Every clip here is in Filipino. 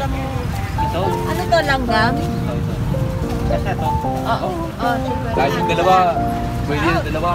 Mo, Ito. ano to, langgam? Ito, ito. Kasi ito. Oo. Oh. Kahit yung dalawa, pwede yung dalawa.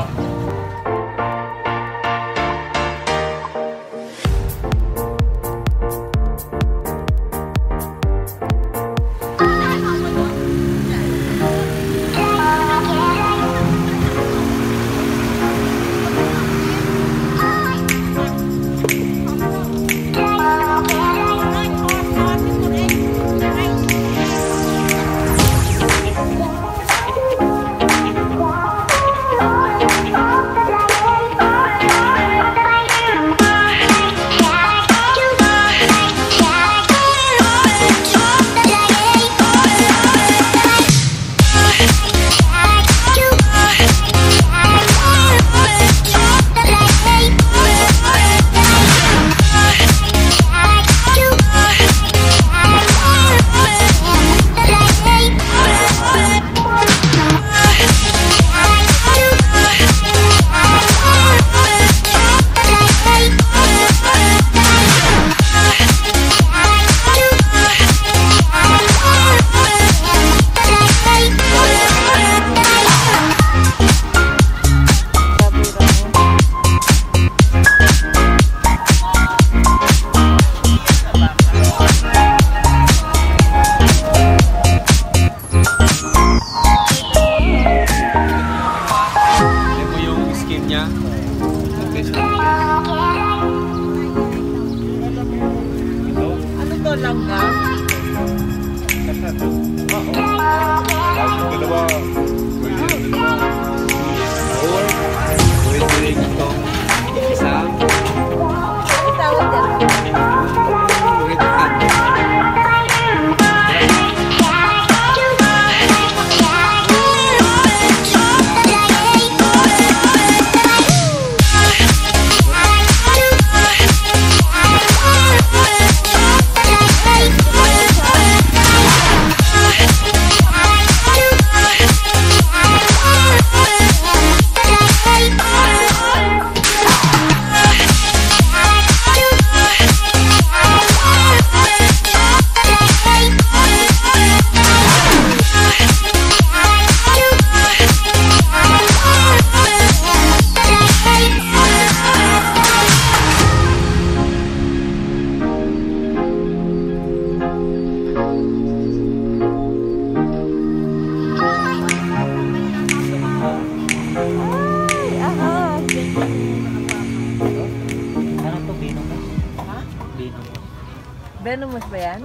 Venomous ba yan?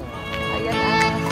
Ayan, ah.